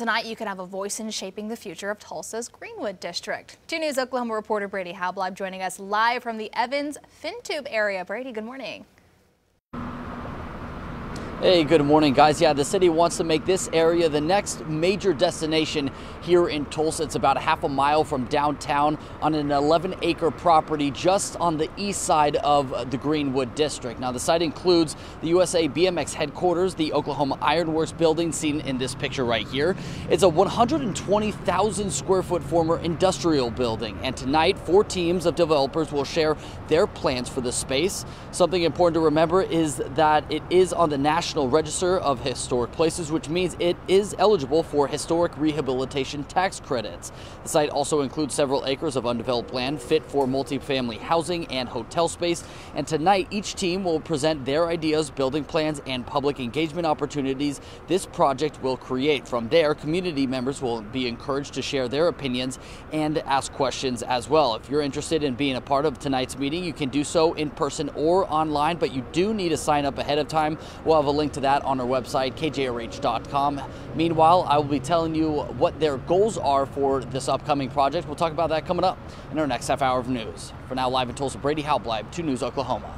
Tonight, you can have a voice in shaping the future of Tulsa's Greenwood District. 2 News Oklahoma reporter Brady Halbleib joining us live from the Evans FinTube area. Brady, good morning. Hey, good morning, guys. Yeah, the city wants to make this area the next major destination here in Tulsa. It's about half a mile from downtown on an 11 acre property just on the east side of the Greenwood District. Now, the site includes the USA BMX headquarters, the Oklahoma Ironworks building seen in this picture right here. It's a 120,000 square foot former industrial building. And tonight, four teams of developers will share their plans for the space. Something important to remember is that it is on the national National Register of Historic Places, which means it is eligible for historic rehabilitation tax credits. The site also includes several acres of undeveloped land fit for multifamily housing and hotel space. And tonight, each team will present their ideas, building plans, and public engagement opportunities this project will create. From there, community members will be encouraged to share their opinions and ask questions as well. If you're interested in being a part of tonight's meeting, you can do so in person or online, but you do need to sign up ahead of time. We'll have a link to that on our website, kjrh.com. Meanwhile, I will be telling you what their goals are for this upcoming project. We'll talk about that coming up in our next half hour of news. For now, live in Tulsa, Brady Halbleib, 2 News Oklahoma.